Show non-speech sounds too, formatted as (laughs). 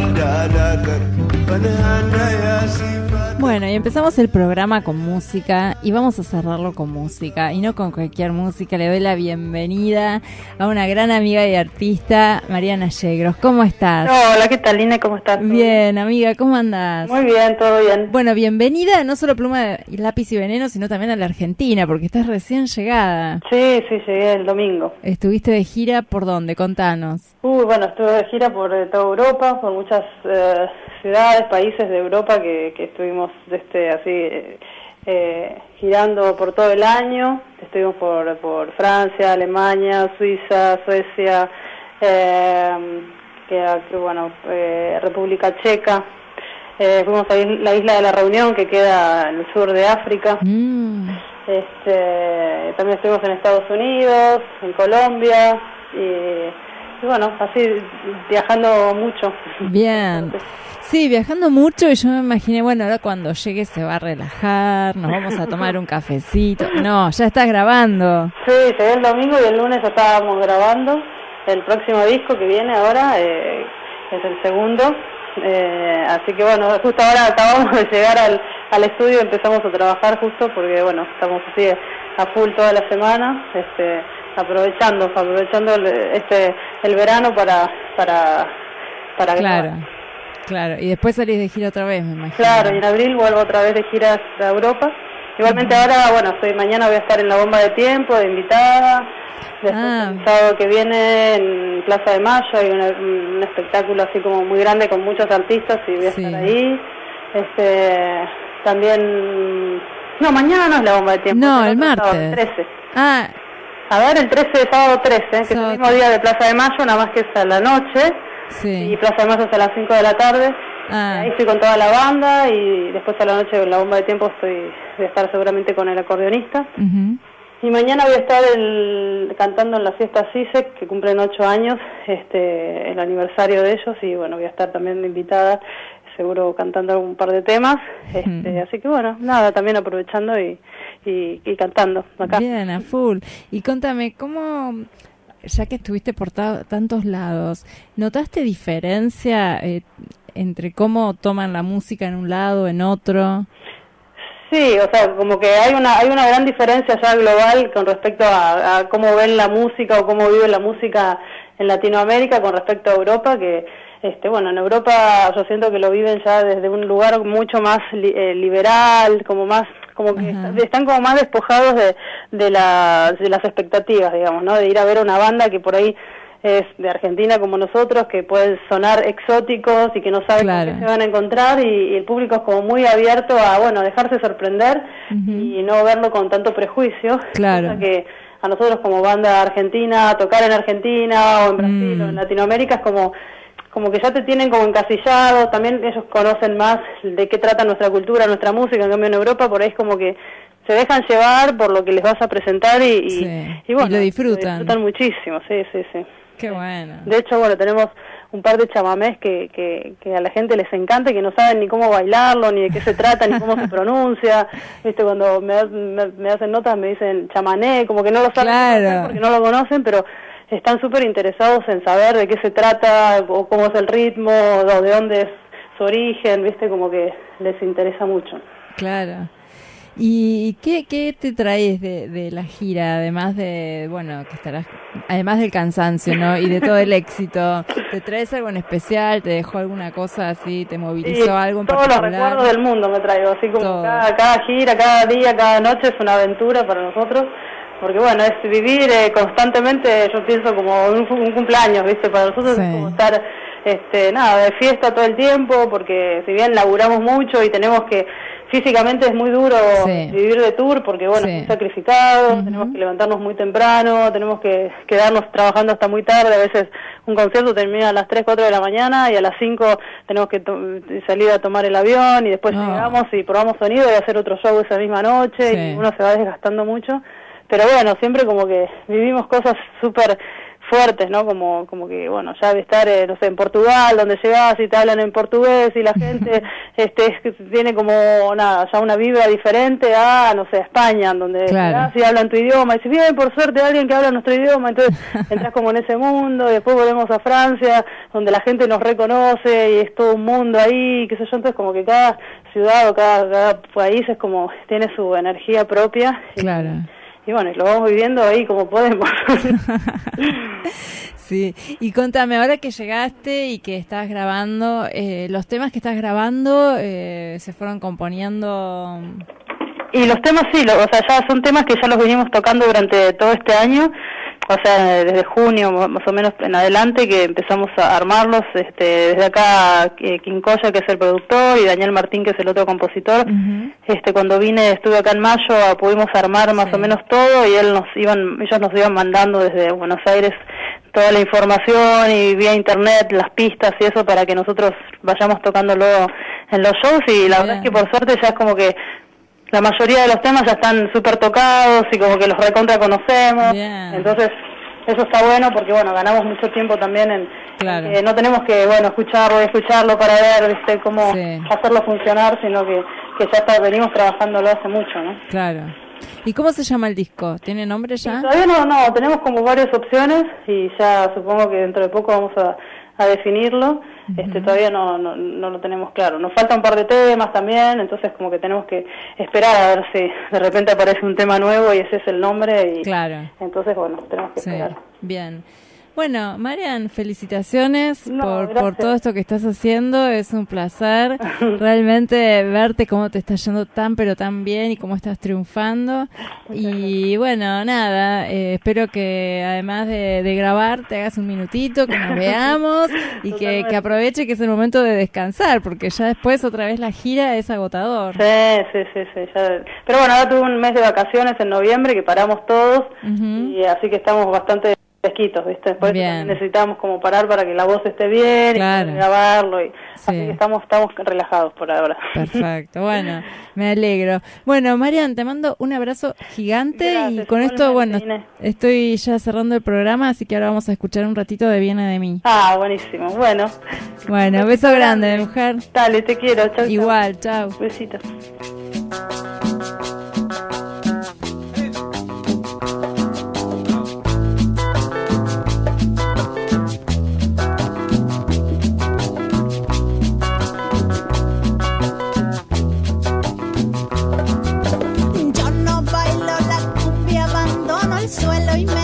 da da da, banana ya sifa. Bueno, y empezamos el programa con música y vamos a cerrarlo con música y no con cualquier música. Le doy la bienvenida a una gran amiga y artista, Mariana Yegros. ¿Cómo estás? Hola, ¿qué tal, Lina? ¿Cómo estás? Bien, amiga, ¿cómo andas? Muy bien, todo bien. Bueno, bienvenida no solo a Pluma, Lápiz y Veneno, sino también a la Argentina, porque estás recién llegada. Sí, sí, llegué el domingo. ¿Estuviste de gira por dónde? Contanos. Uy, bueno, estuve de gira por eh, toda Europa, por muchas eh, ciudades, países de Europa que, que estuvimos este, así eh, eh, girando por todo el año. Estuvimos por, por Francia, Alemania, Suiza, Suecia, eh, que, bueno, eh, República Checa. Eh, fuimos a la isla de la Reunión que queda en el sur de África. Mm. Este, también estuvimos en Estados Unidos, en Colombia y, y bueno, así viajando mucho. Bien. Sí, viajando mucho y yo me imaginé, bueno, ahora cuando llegue se va a relajar, nos vamos a tomar un cafecito. No, ya estás grabando. Sí, llegué el domingo y el lunes ya estábamos grabando el próximo disco que viene ahora, eh, es el segundo. Eh, así que bueno, justo ahora acabamos de llegar al, al estudio empezamos a trabajar justo porque bueno, estamos así a full toda la semana, este, aprovechando, aprovechando el, este el verano para para para Claro, grabar. claro. Y después salís de gira otra vez, me imagino. Claro, y en abril vuelvo otra vez de gira a Europa. Igualmente ahora, bueno, estoy, mañana voy a estar en la bomba de tiempo, de invitada. Después Ah. el sábado que viene en Plaza de Mayo hay una- un espectáculo así como muy grande con muchos artistas y voy a Sí. estar ahí. Este, también... No, mañana no es la bomba de tiempo. No, el otro sábado, martes. 13. Ah, A ver, el 13 de sábado 13, que es el mismo día de Plaza de Mayo, nada más que es a la noche. Y. Plaza de Mayo es a las 5 de la tarde. Ah, Ahí estoy con toda la banda y después a la noche en la bomba de tiempo estoy voy a estar seguramente con el acordeonista. ujú. Y mañana voy a estar el- cantando en la fiesta CISEC, que cumplen ocho años, este, el aniversario de ellos, y bueno, voy a estar también invitada, seguro cantando algún par de temas. Este. Así que bueno, nada, también aprovechando y, y, y cantando acá. Bien, a full. Y contame, ¿cómo, ya que estuviste por ta- tantos lados, ¿notaste diferencia eh, entre cómo toman la música en un lado, en otro? Sí, o sea, como que hay una hay una gran diferencia ya global con respecto a, a cómo ven la música o cómo vive la música en Latinoamérica con respecto a Europa, que este bueno, en Europa yo siento que lo viven ya desde un lugar mucho más li- eh, liberal, como más como que Ajá. están como más despojados de, de, las, de las expectativas, digamos, ¿no? De ir a ver una banda que por ahí es de Argentina como nosotros, que pueden sonar exóticos y que no saben Claro. qué se van a encontrar y, y el público es como muy abierto a, bueno, dejarse sorprender y no verlo con tanto prejuicio. (laughs) Claro. Cosa que a nosotros como banda argentina, tocar en Argentina o en Brasil Mm. o en Latinoamérica es como como que ya te tienen como encasillado, también ellos conocen más de qué trata nuestra cultura, nuestra música, en cambio en Europa por ahí es como que se dejan llevar por lo que les vas a presentar y, y, Sí. y bueno, Y lo disfrutan. Disfrutan muchísimo, sí, sí, sí. Qué bueno. De hecho, bueno, tenemos un par de chamamés que, que, que a la gente les encanta y que no saben ni cómo bailarlo, ni de qué se (laughs) trata, ni cómo se pronuncia. Viste, cuando me, ha- me, me hacen notas me dicen chamané, como que no lo saben Claro. porque no lo conocen, pero están súper interesados en saber de qué se trata, o cómo es el ritmo, o de dónde es su origen, viste, como que les interesa mucho. Claro. ¿Y qué, qué te traes de, de la gira, además de, bueno, que estarás, además del cansancio, ¿no? Y de todo el éxito, ¿te traes algo en especial? ¿Te dejó alguna cosa así? ¿Te movilizó Sí, algo en todos los recuerdos del mundo me traigo, así como cada gira, cada día, cada noche es una aventura para nosotros, porque bueno, es vivir eh, constantemente, yo pienso como un, un cumpleaños, ¿viste? Para nosotros Sí. es como estar, este, nada, de fiesta todo el tiempo, porque si bien laburamos mucho y tenemos que, físicamente es muy duro Sí. vivir de tour, porque bueno, Sí. es sacrificado, tenemos que levantarnos muy temprano, tenemos que quedarnos trabajando hasta muy tarde, a veces un concierto termina a las 3, 4 de la mañana y a las 5 tenemos que salir a tomar el avión y después llegamos y probamos sonido y hacer otro show esa misma noche y uno se va desgastando mucho. Pero bueno, siempre como que vivimos cosas súper fuertes, ¿no? Como, como que, bueno, ya de estar, eh, no sé, en Portugal, donde llegas y te hablan en portugués y la (laughs) gente este tiene como, nada, ya una vibra diferente a, no sé, España, donde claro. y hablan tu idioma, y si bien, por suerte, alguien que habla nuestro idioma, entonces (laughs) entras como en ese mundo, y después volvemos a Francia, donde la gente nos reconoce y es todo un mundo ahí, qué sé yo, entonces como que cada ciudad o cada, cada país es como, tiene su energía propia. Claro. Y, y bueno, lo vamos viviendo ahí como podemos. (laughs) Sí, y contame, ahora que llegaste y que estás grabando, eh, los temas que estás grabando eh, se fueron componiendo. Y los temas sí, lo, o sea, ya son temas que ya los venimos tocando durante todo este año, o sea, desde junio más o menos en adelante que empezamos a armarlos, este, desde acá eh, Quincoya que es el productor y Daniel Martín que es el otro compositor, este cuando vine estuve acá en mayo ah, pudimos armar más Sí. o menos todo y él nos iban ellos nos iban mandando desde Buenos Aires toda la información y vía internet las pistas y eso para que nosotros vayamos tocándolo en los shows y la verdad es que por suerte ya es como que la mayoría de los temas ya están súper tocados y como que los recontra conocemos Bien. entonces eso está bueno porque bueno ganamos mucho tiempo también en Claro. que no tenemos que bueno escucharlo y escucharlo para ver viste cómo Sí. hacerlo funcionar sino que, que ya está venimos trabajándolo hace mucho no Claro. ¿Y cómo se llama el disco? ¿Tiene nombre ya? Todavía no, no, tenemos como varias opciones y ya supongo que dentro de poco vamos a, a definirlo. Este, todavía no, no, no lo tenemos claro. Nos falta un par de temas también, entonces como que tenemos que esperar a ver si de repente aparece un tema nuevo y ese es el nombre y Claro. entonces bueno, tenemos que Sí, esperar. bien. Bueno, Marian, felicitaciones No, por, todo esto que estás haciendo. Es un placer (laughs) realmente verte cómo te está yendo tan pero tan bien y cómo estás triunfando. Y bueno, nada, eh, espero que además de, de grabar te hagas un minutito, que nos veamos y que, aproveche que es el momento de descansar, porque ya después otra vez la gira es agotador. Sí, sí, sí, sí. ya- Pero bueno, ahora tuve un mes de vacaciones en noviembre que paramos todos y así que estamos bastante fresquitos, ¿viste? Por eso Bien. también necesitamos como parar para que la voz esté bien Claro. y grabarlo y Sí. así que estamos estamos relajados por ahora. Perfecto, (laughs) bueno, me alegro. Bueno, Marian, te mando un abrazo gigante y con esto, bueno, estoy ya cerrando el programa, así que ahora vamos a escuchar un ratito de Viene de mí. Ah, buenísimo. Bueno, Bueno, beso grande, mujer. dale, te quiero. Chau. Igual, chao. Besitos. vuelo y me